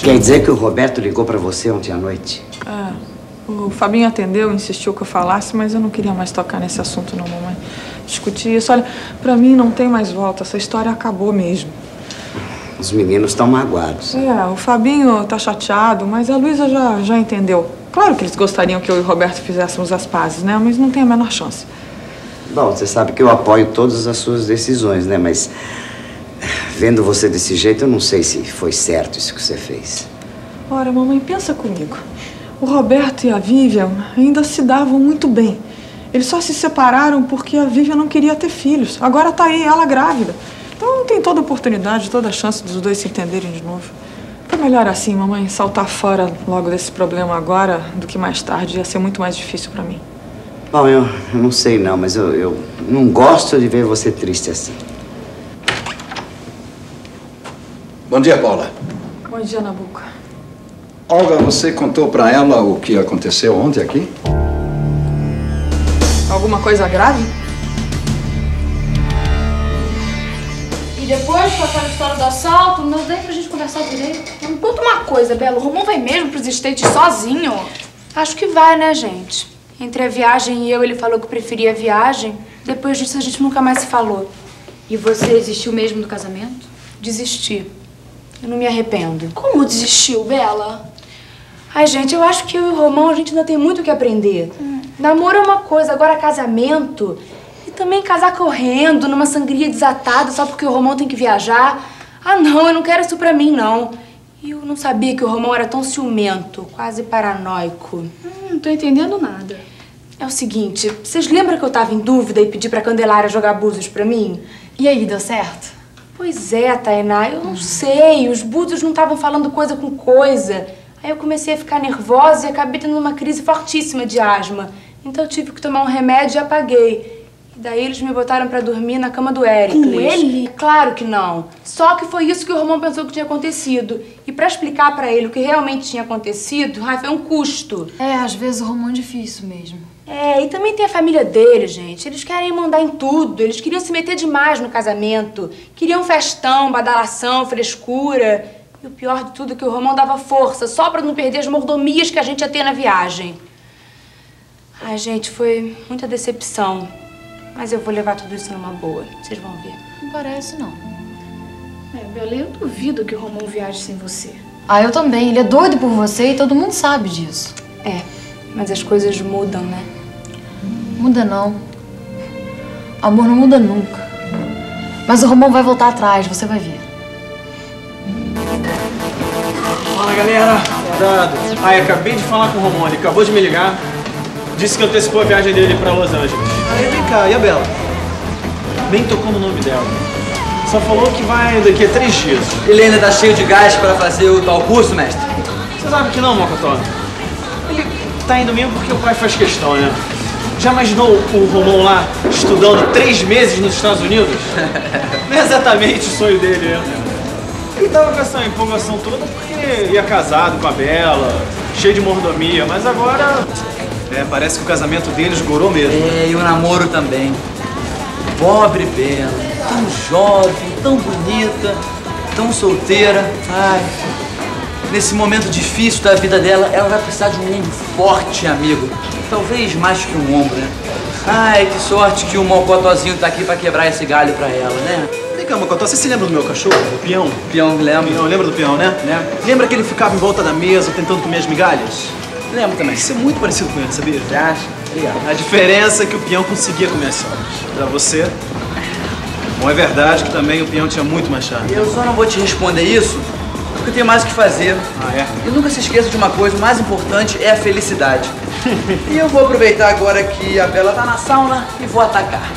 Quer dizer que o Roberto ligou pra você ontem à noite? É. O Fabinho atendeu, insistiu que eu falasse, mas eu não queria mais tocar nesse assunto não, mamãe. Discutir isso. Olha, pra mim não tem mais volta. Essa história acabou mesmo. Os meninos estão magoados. É, o Fabinho tá chateado, mas a Luísa já, já entendeu. Claro que eles gostariam que eu e o Roberto fizéssemos as pazes, né? Mas não tem a menor chance. Bom, você sabe que eu apoio todas as suas decisões, né? Mas vendo você desse jeito, eu não sei se foi certo isso que você fez. Ora, mamãe, pensa comigo. O Roberto e a Vivian ainda se davam muito bem. Eles só se separaram porque a Vivian não queria ter filhos. Agora tá aí, ela grávida. Então tem toda oportunidade, toda a chance dos dois se entenderem de novo. Foi melhor assim, mamãe, saltar fora logo desse problema agora do que mais tarde. Ia ser muito mais difícil pra mim. Bom, eu, eu não sei não, mas eu, eu não gosto de ver você triste assim. Bom dia, Paula. Bom dia, Nabuco. Olga, você contou pra ela o que aconteceu ontem aqui? Alguma coisa grave? E depois, com aquela história do assalto, não deu nem pra gente conversar direito. Me conta uma coisa, Belo. O Romão vai mesmo pros States sozinho? Acho que vai, né, gente? Entre a viagem e eu, ele falou que preferia a viagem. Depois disso, a gente nunca mais se falou. E você desistiu mesmo do casamento? Desisti. Eu não me arrependo. Como desistiu, Bela? Ai, gente, eu acho que eu e o Romão, a gente ainda tem muito o que aprender. Namoro é uma coisa, agora casamento... E também casar correndo, numa sangria desatada, só porque o Romão tem que viajar. Ah, não, eu não quero isso pra mim, não. E eu não sabia que o Romão era tão ciumento, quase paranoico. Hum, não tô entendendo nada. É o seguinte, vocês lembram que eu tava em dúvida e pedi pra Candelária jogar búzios pra mim? E aí, deu certo? Pois é, Tainá, eu não sei. Os búzios não estavam falando coisa com coisa. Aí eu comecei a ficar nervosa e acabei tendo uma crise fortíssima de asma. Então eu tive que tomar um remédio e apaguei. E daí eles me botaram pra dormir na cama do Éricles. Com ele? Claro que não. Só que foi isso que o Romão pensou que tinha acontecido. E pra explicar pra ele o que realmente tinha acontecido, ai, foi um custo. É, às vezes o Romão é difícil mesmo. É, e também tem a família dele, gente. Eles querem mandar em tudo. Eles queriam se meter demais no casamento. Queriam festão, badalação, frescura. E o pior de tudo é que o Romão dava força só pra não perder as mordomias que a gente ia ter na viagem. Ai, gente, foi muita decepção. Mas eu vou levar tudo isso numa boa. Vocês vão ver. Não parece, não. É, Bela, eu duvido que o Romão viaje sem você. Ah, eu também. Ele é doido por você e todo mundo sabe disso. É, mas as coisas mudam, né? Muda não. Amor não muda nunca. Mas o Romão vai voltar atrás, você vai ver. Fala galera, dado. Ai, acabei de falar com o Romão, ele acabou de me ligar. Disse que antecipou a viagem dele pra Los Angeles. Aí vem cá, e a Bela? Nem tocou no nome dela. Só falou que vai daqui a três dias. Ele ainda tá cheio de gás pra fazer o tal curso, mestre? Você sabe que não, Mocotó? Ele tá indo mesmo porque o pai faz questão, né? Já imaginou o Romão lá estudando três meses nos Estados Unidos? Não é exatamente o sonho dele, né? Ele tava com essa empolgação toda porque ia casado com a Bela, cheio de mordomia, mas agora. É, parece que o casamento deles gorou mesmo. É, e o namoro também. Pobre Bela, tão jovem, tão bonita, tão solteira. Ai, nesse momento difícil da vida dela, ela vai precisar de um ombro forte, amigo. Talvez mais que um ombro, né? Ai, que sorte que o Mocotozinho tá aqui pra quebrar esse galho pra ela, né? Vem cá, Mocotó, você se lembra do meu cachorro, o peão? Peão, lembra? Peão, lembra do peão, né? Lembro. Lembra que ele ficava em volta da mesa tentando comer as migalhas? Lembro também. Isso é muito parecido com ele, sabia? Você acha? Obrigado. A diferença é que o peão conseguia comer as sobras. Pra você, bom, é verdade que também o peão tinha muito mais charme. Eu só não vou te responder isso porque eu tenho mais o que fazer. Ah, é? E nunca se esqueça de uma coisa, o mais importante é a felicidade. e eu vou aproveitar agora que a Bela tá na sauna e vou atacar.